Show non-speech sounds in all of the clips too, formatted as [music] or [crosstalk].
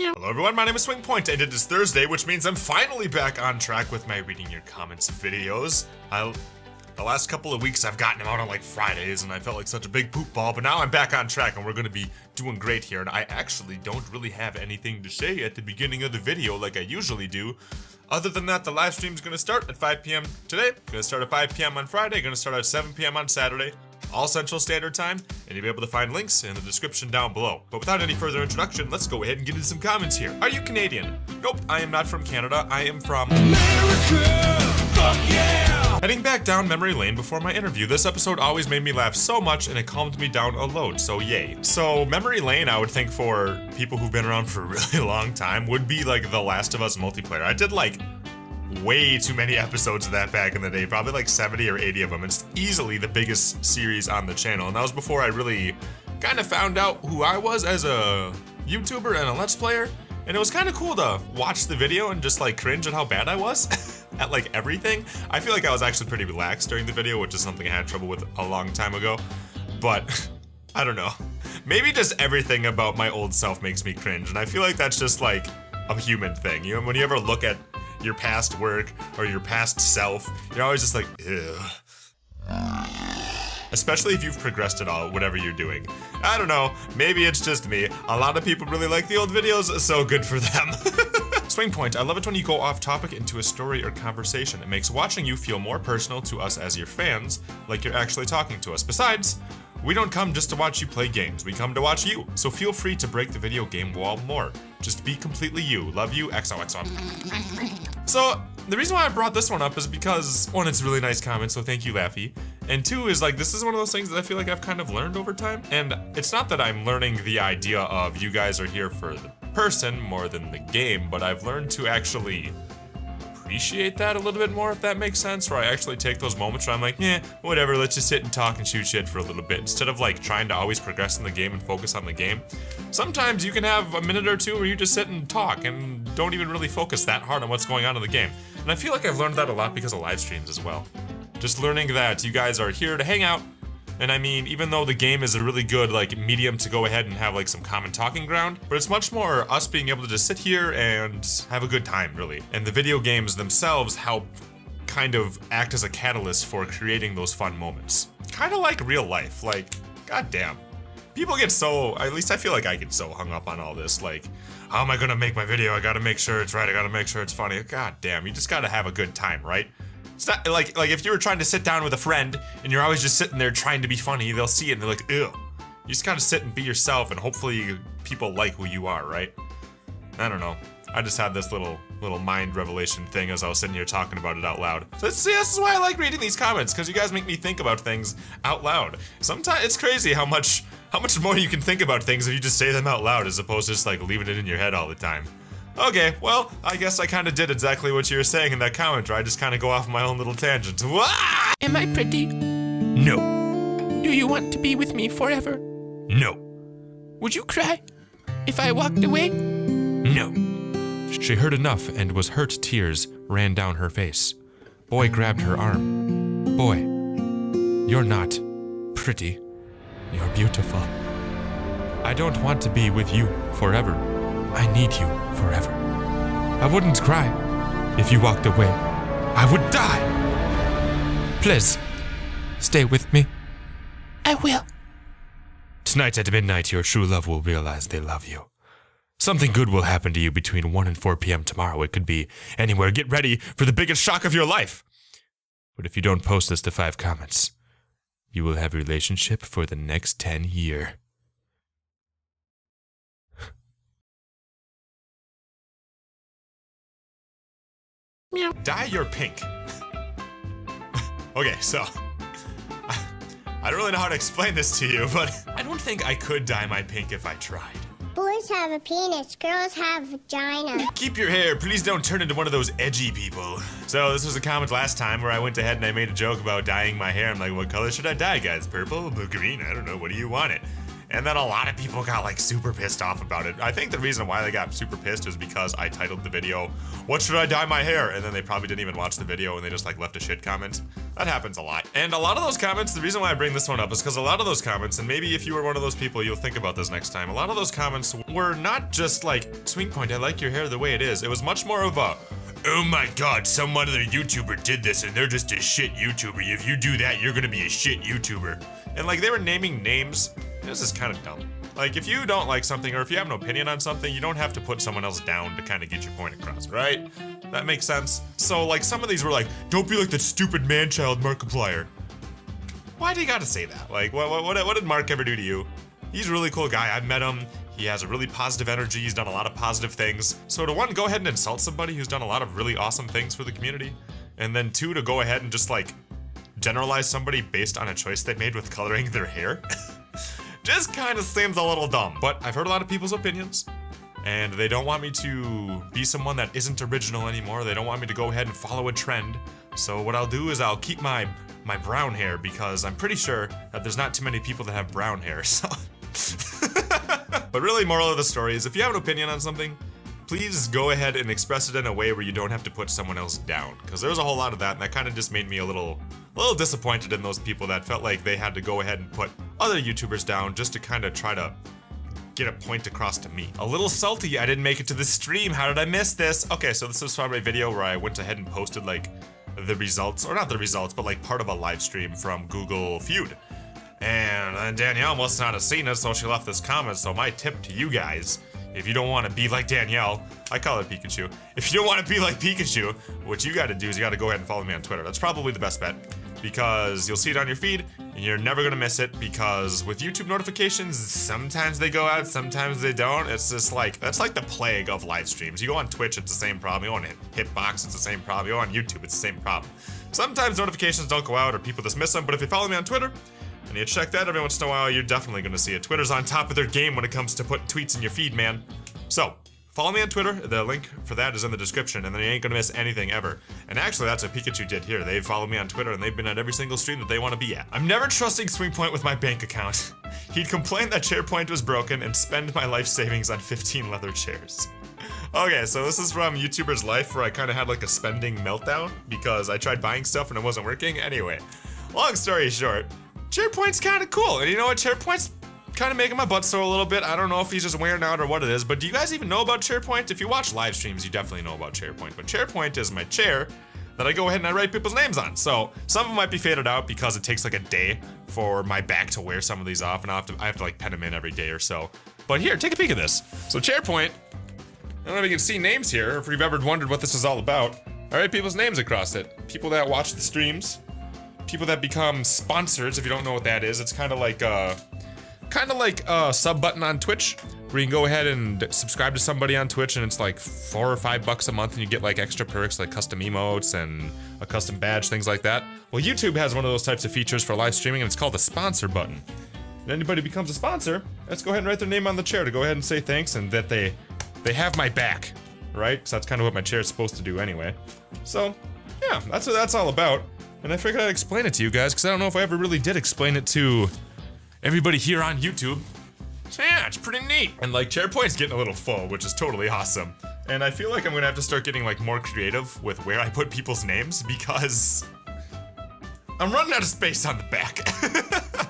Hello everyone, my name is SwingPoynt, and it is Thursday, which means I'm finally back on track with my reading your comments videos. I, the last couple of weeks I've gotten them out on like Fridays, and I felt like such a big poop ball, but now I'm back on track, and we're gonna be doing great here, and I actually don't really have anything to say at the beginning of the video like I usually do. Other than that, the live stream is gonna start at 5 p.m. today, gonna start at 5 p.m. on Friday, gonna start at 7 p.m. on Saturday all Central Standard Time, and you'll be able to find links in the description down below. But without any further introduction, let's go ahead and get into some comments here. Are you Canadian? Nope, I am not from Canada. I am from America. Fuck yeah! Heading back down memory lane before my interview, this episode always made me laugh so much and it calmed me down a load, so yay. So memory lane, I would think for people who've been around for a really [laughs] long time, would be like The Last of Us multiplayer. I did like way too many episodes of that back in the day, probably like 70 or 80 of them. It's easily the biggest series on the channel, and that was before I really kind of found out who I was as a YouTuber and a Let's Player. And it was kind of cool to watch the video and just like cringe at how bad I was [laughs] at like everything. I feel like I was actually pretty relaxed during the video, which is something I had trouble with a long time ago. But [laughs] I don't know. Maybe just everything about my old self makes me cringe, and I feel like that's just like a human thing. You know, when you ever look at your past work or your past self, you're always just like, ew. Especially if you've progressed at all, whatever you're doing. I don't know, maybe it's just me. A lot of people really like the old videos, so good for them. [laughs] SwingPoynt, I love it when you go off topic into a story or conversation. It makes watching you feel more personal to us as your fans, like you're actually talking to us. Besides, we don't come just to watch you play games, we come to watch you. So feel free to break the video game wall more. Just be completely you. Love you, XOXO. So, the reason why I brought this one up is because, one, it's a really nice comment, so thank you, Laffy. And two is like, this is one of those things that I feel like I've kind of learned over time. And it's not that I'm learning the idea of you guys are here for the person more than the game, but I've learned to actually appreciate that a little bit more, if that makes sense, where I actually take those moments where I'm like, yeah, whatever, let's just sit and talk and shoot shit for a little bit, instead of like trying to always progress in the game and focus on the game. Sometimes you can have a minute or two where you just sit and talk and don't even really focus that hard on what's going on in the game. And I feel like I've learned that a lot because of live streams as well. Just learning that you guys are here to hang out, and I mean, even though the game is a really good like medium to go ahead and have like some common talking ground, but it's much more us being able to just sit here and have a good time, really. And the video games themselves help kind of act as a catalyst for creating those fun moments. Kind of like real life, like, goddamn. People get so, at least I feel like I get so hung up on all this, like, how am I gonna make my video? I gotta make sure it's right, I gotta make sure it's funny. God damn, you just gotta have a good time, right? Not like like if you were trying to sit down with a friend and you're always just sitting there trying to be funny, they'll see it and they're like, ew. You just gotta sit and be yourself and hopefully people like who you are, right? I don't know. I just had this little little mind revelation thing as I was sitting here talking about it out loud. So see, this is why I like reading these comments, because you guys make me think about things out loud. Sometimes it's crazy how much how much more you can think about things if you just say them out loud as opposed to just like leaving it in your head all the time. Okay, well, I guess I kind of did exactly what you were saying in that comment, where I just kind of go off my own little tangent. [laughs] Wah! Am I pretty? No. Do you want to be with me forever? No. Would you cry if I walked away? No. She heard enough and was hurt tears ran down her face. Boy grabbed her arm. Boy, you're not pretty. You're beautiful. I don't want to be with you forever. I need you forever. I wouldn't cry if you walked away. I would die. Please, stay with me. I will. Tonight at midnight, your true love will realize they love you. Something good will happen to you between 1 and 4 p.m. tomorrow. It could be anywhere. Get ready for the biggest shock of your life. But if you don't post this to five comments, you will have a relationship for the next 10 year. Meow. Dye your pink. okay, so. I don't really know how to explain this to you, but I don't think I could dye my pink if I tried. Boys have a penis, girls have a vagina. Keep your hair, please don't turn into one of those edgy people. So this was a comment last time where I went ahead and I made a joke about dyeing my hair. I'm like, what color should I dye, guys? Purple? Blue, green? I don't know. What do you want it? And then a lot of people got like super pissed off about it. I think the reason why they got super pissed is because I titled the video, What Should I Dye My Hair? And then they probably didn't even watch the video and they just like left a shit comment. That happens a lot. And a lot of those comments, the reason why I bring this one up is because a lot of those comments, and maybe if you were one of those people, you'll think about this next time. A lot of those comments were not just like, SwingPoynt, I like your hair the way it is. It was much more of a, Oh my god, some other YouTuber did this and they're just a shit YouTuber. If you do that, you're gonna be a shit YouTuber. And like they were naming names. This is kind of dumb. Like if you don't like something or if you have an opinion on something, you don't have to put someone else down to kind of get your point across, right? That makes sense. So like some of these were like, don't be like that stupid man-child Markiplier. Why do you gotta say that? Like what, what, what did Mark ever do to you? He's a really cool guy. I've met him. He has a really positive energy. He's done a lot of positive things. So to one, go ahead and insult somebody who's done a lot of really awesome things for the community. And then two, to go ahead and just like generalize somebody based on a choice they made with coloring their hair. [laughs] just kind of seems a little dumb. But I've heard a lot of people's opinions. And they don't want me to be someone that isn't original anymore. They don't want me to go ahead and follow a trend. So what I'll do is I'll keep my my brown hair because I'm pretty sure that there's not too many people that have brown hair. [laughs] So but really, moral of the story is if you have an opinion on something, please go ahead and express it in a way where you don't have to put someone else down. Because there was a whole lot of that, and that kind of just made me a little, a little disappointed in those people that felt like they had to go ahead and put other YouTubers down just to kind of try to get a point across to me. A little salty, I didn't make it to the stream. How did I miss this? Okay, so this was from a video where I went ahead and posted like the results, or not the results, but like part of a live stream from Google Feud. And uh, Danielle must not have seen it, so she left this comment. So my tip to you guys, if you don't want to be like Danielle, I call her Pikachu. If you don't want to be like Pikachu, what you got to do is you got to go ahead and follow me on Twitter. That's probably the best bet because you'll see it on your feed and you're never gonna miss it because with YouTube notifications, sometimes they go out, sometimes they don't. It's just like that's like the plague of live streams. You go on Twitch, it's the same problem. You go on Hitbox, it's the same problem. You go on YouTube, it's the same problem. Sometimes notifications don't go out or people just miss them, but if you follow me on Twitter, and you check that every once in a while, you're definitely gonna see it. Twitter's on top of their game when it comes to putting tweets in your feed, man. So, follow me on Twitter. The link for that is in the description, and then you ain't gonna miss anything ever. And actually, that's what Pikachu did here. They followed me on Twitter, and they've been at every single stream that they want to be at. I'm never trusting SwingPoynt with my bank account. [laughs] He'd complain that SharePoint was broken and spend my life savings on 15 leather chairs. [laughs] Okay, so this is from YouTuber's Life, where I kind of had like a spending meltdown because I tried buying stuff and it wasn't working. Anyway, long story short, SharePoint's kind of cool. And you know what? SharePoint's kind of making my butt sore a little bit. I don't know if he's just wearing out or what it is, but do you guys even know about SharePoint? If you watch live streams, you definitely know about SharePoint. But SharePoint is my chair that I go ahead and I write people's names on. So some of them might be faded out because it takes like a day for my back to wear some of these off, and I have to I have to like pen them in every day or so. But here, take a peek at this. So SharePoint. I don't know if you can see names here, if you've ever wondered what this is all about. I write people's names across it. People that watch the streams, people that become sponsors. If you don't know what that is, it's kind of like uh, kind of like a sub button on Twitch, where you can go ahead and subscribe to somebody on Twitch, and it's like four or five bucks a month, and you get like extra perks like custom emotes and a custom badge, things like that. Well, YouTube has one of those types of features for live streaming, and it's called the sponsor button. And anybody becomes a sponsor, let's go ahead and write their name on the chair to go ahead and say thanks and that they they have my back, right? So that's kind of what my chair is supposed to do anyway. So, yeah, that's what that's all about. And I figured I'd explain it to you guys, because I don't know if I ever really did explain it to everybody here on YouTube. So yeah, it's pretty neat. And like SharePoint's getting a little full, which is totally awesome. And I feel like I'm gonna have to start getting like more creative with where I put people's names because I'm running out of space on the back. [laughs]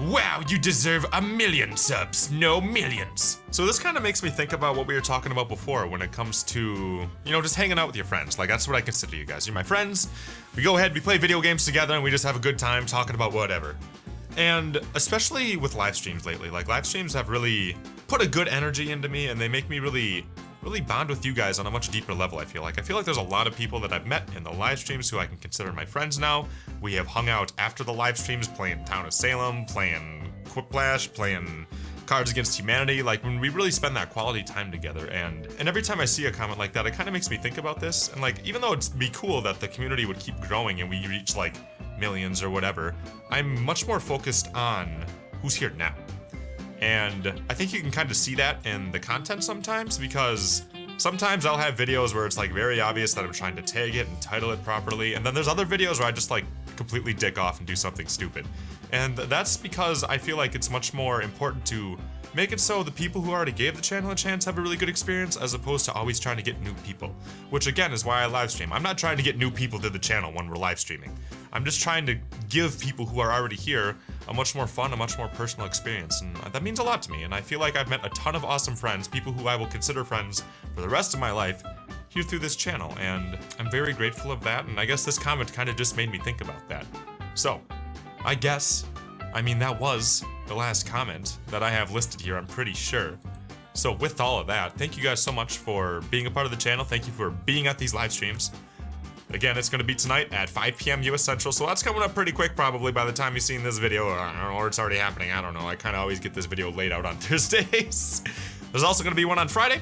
wow, you deserve a million subs, no millions. So this kind of makes me think about what we were talking about before when it comes to, you know, just hanging out with your friends. Like that's what I consider you guys. You're my friends. We go ahead, we play video games together, and we just have a good time talking about whatever. And especially with live streams lately, like live streams have really put a good energy into me and they make me really really bond with you guys on a much deeper level, I feel like. I feel like there's a lot of people that I've met in the live streams who I can consider my friends now. We have hung out after the live streams playing Town of Salem, playing Quiplash, playing Cards Against Humanity, like when we really spend that quality time together. And and every time I see a comment like that, it kind of makes me think about this. And like, even though it'd be cool that the community would keep growing and we reach like millions or whatever, I'm much more focused on who's here now. And I think you can kind of see that in the content sometimes because Sometimes I'll have videos where it's like very obvious that I'm trying to tag it and title it properly, and then there's other videos where I just like completely dick off and do something stupid. And that's because I feel like it's much more important to make it so the people who already gave the channel a chance have a really good experience as opposed to always trying to get new people. Which again is why I live stream. I'm not trying to get new people to the channel when we're live streaming. I'm just trying to give people who are already here a much more fun, a much more personal experience. And that means a lot to me. And I feel like I've met a ton of awesome friends, people who I will consider friends for the rest of my life here through this channel. And I'm very grateful of that. And I guess this comment kind of just made me think about that. So, I guess, I mean, that was the last comment that I have listed here, I'm pretty sure. So with all of that, thank you guys so much for being a part of the channel. Thank you for being at these live streams. Again, it's going to be tonight at 5 p.m. US Central, so that's coming up pretty quick probably by the time you've seen this video, or, or it's already happening, I don't know. I kind of always get this video laid out on [laughs] Thursdays. There's also going to be one on Friday,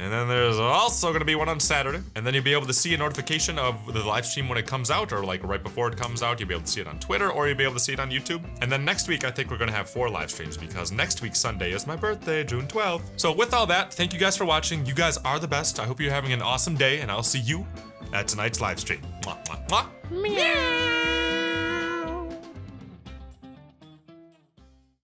and then there's also going to be one on Saturday. And then you'll be able to see a notification of the live stream when it comes out, or like right before it comes out. You'll be able to see it on Twitter, or you'll be able to see it on YouTube. And then next week, I think we're going to have four live streams because next week, Sunday, is my birthday, June 12th. So with all that, thank you guys for watching. You guys are the best. I hope you're having an awesome day, and I'll see you at tonight's live stream. Mwah, mwah, mwah. Meow.